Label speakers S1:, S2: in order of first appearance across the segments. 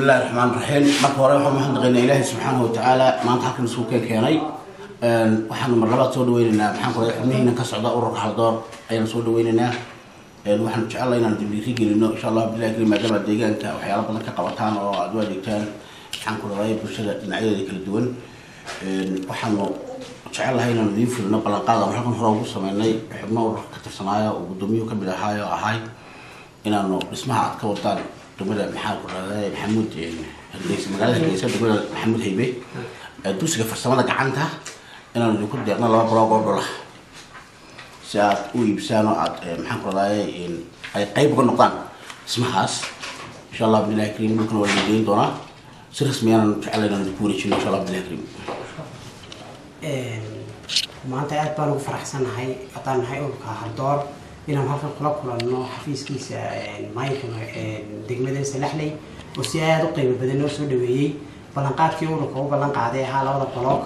S1: bismi raxmaan raxiim marka hore waxaan mahadnaqaynaa ilaahay subxaanahu watacaala maanta halkan isugu keen keenay. Waxaanu mar labaad soo dhaweyneynaa maxaan ku xubnihiina ka socda ururka haldoor ayaanu soo dhaweyneynaa waxaanu jecellaa inaan dibdhiiri gelino insha allah bilahi karim maadaama deegaanka waxyaala badan ka qabataan oo aad u adeegtaan. Maxaan ku raday bulshada dhinacyadeeda kala duwan. Waxaanu jecellahay inaanu idiin fulino ballanqaad. Aan halkan hore ugu sameynay xubno ururka ka tirsanaayo oo gudoomiyuhu ka mid ahaayo ahay inaanu dhismaha aad ka wadaan degmada maxaa ku raday maxamuud hargeysa magaalada hargeysa maxamuud haybe dugsiga farsamada gacanta inaanu idinku deeqno laba bloog oo dhula si aad u iibsaan oo aad maxaan ku raday ay qayb uga noqdaan dhismahaas. Insha allah bilahi karim dhulkana waa lageyn doonaa. Si rasmi aanan jecel inaan idinku wareejino insha allah bilahi karim
S2: maanta aad baan ugu faraxsanahay haddaan nahay ururka haldoor inaan halkan kula kulanno xafiiskiisa maayirka degmada salaxley oo si aada u qiimo badan noo soo dhaweeyey. Ballanqaadkii ururka u ballan qaaday ahaa labada boloog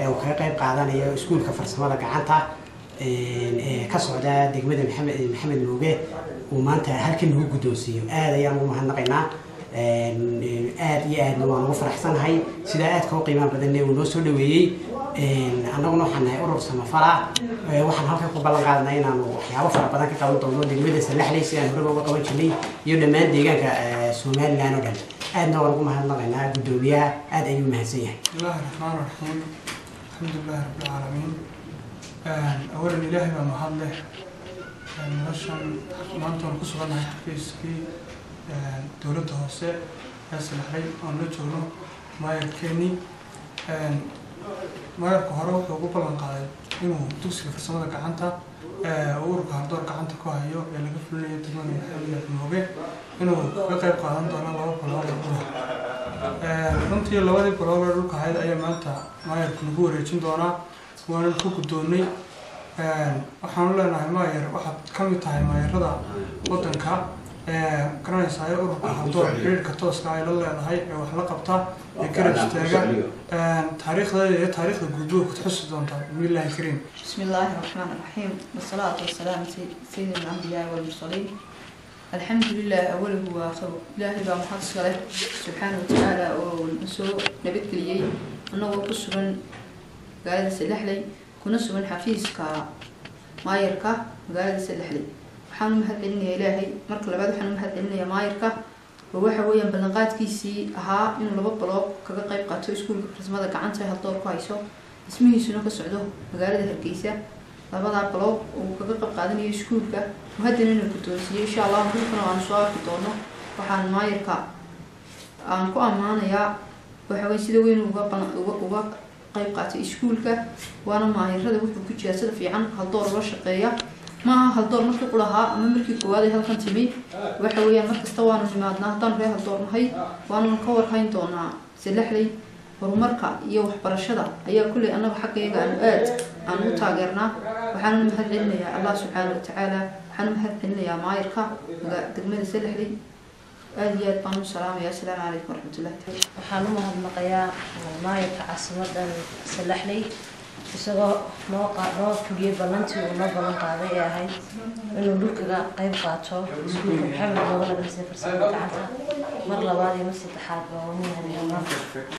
S2: ee uu kaga qayb qaadanayo iskuulka farsamada gacanta. Ee ka socda degmada maxamed maxamed uu maanta halkan nagu guddoonsiiyo. Aada ayaan ugu mahadnaqaynaa. Aada iyo aadna waan ugu faraxsanahay. Sidaa aadka u qiimaha badanne uu noo soo dhaweeyey annaguna waxaan nahay urur samafala waxaan halkan ku ballan qaadnaa inaanu waxyaabo fara badan ka qaban doono. Degmada salaxley si aan horeba uga qaban jirnay iyo dhammaan deegaanka somalilan oo dhan. Aadna waan ugu mahadnaqaynaa guddoomiyaha aada ayuu mahadsan yahay.
S3: Bismillahi raxmaan raxiim alxamdulilahi rabbilcaalamiin awalan ilaahay baa mahad leh noloshan maanta waan ku sugannahay xafiiskii dowladda hoose ee salaxley oon la joogno maayarkeeni maayarka hore wuxuu ugu ballan qaaday inuu dugsiga farsamada gacanta ururka hardoor gacanta ku hayo ee laga fulinayo degmada maxamed mooge inuu ka qayb qaadan doono laba ee dhulka runtii labadii baloog ee dhulka ahayd ayaa maanta maayarku nagu wareejin doonaa waanan ku guddoonnay. Waxaanu leenahay maayar waxaad ka mid tahay maayarada waddanka garanaysa ururka hado xiriirka tooska ay la leedahay ee wax la qabta ee garab istaaga. Taariikhda guudba xusi doontaa bismillahi kariim.
S4: Bismi raxmaan raxiim wasalaatu wasalaamu sayid alambiyaai walmursaliin alxamdu lilah awalihu ilaahay baa muxadska leh subxaana watacaala oo nasoo nabadgeliyey annagoo ku sugan kuna sugan xafiiska maayarka magaalada sadexley waxaan u mahadcelinayaa ilaahay. Marka labaad waxaan u maayirka. Oo waxa weeyaan ballanqaadkiisii ahaa inuu laba baloog kaga qayb qaato iskuulka farsamada gacanta ee haldoor ku hayso. Dhismihiisuna ka socdo magaalada hargeysa. Labadaa baloog uu kaga qayb qaadanayo iskuulka. Oo haddana inuu guddoonsiiyey insha allah dhulkana aan soo arki doono. Waxaan maayirka aan ku ammaanayaa waxa weye sida weyn uga qayb qaatay iskuulka. Waana maayirada wuxuu ku jiraa sida fiican haldoor uga shaqeeya maaha haldoor markii qulahaa ama markii koowaad ay halkan timi? Waxa weeyaan markasta waanu nimaadnaa haddaan reer haldoor nahay waanuna ka warhayn doonaa. Salaxley horumarka iyo waxbarashada ayaa kulley annaga xaggeega aanu aad aan u taageernaa. Waxaanu mahad celinayaa allah subxaana wa tacaala waxaanu mahad celinayaa maayirka degmada salaxley aada iyo aad baan u salaamaya asalaamu calaykum waraxmatullahi taala
S5: waxaan u mahadnaqayaa maayarka caasimadan salaxley mar labaad iyo mar saddexaad baa ugu mahadnaqaa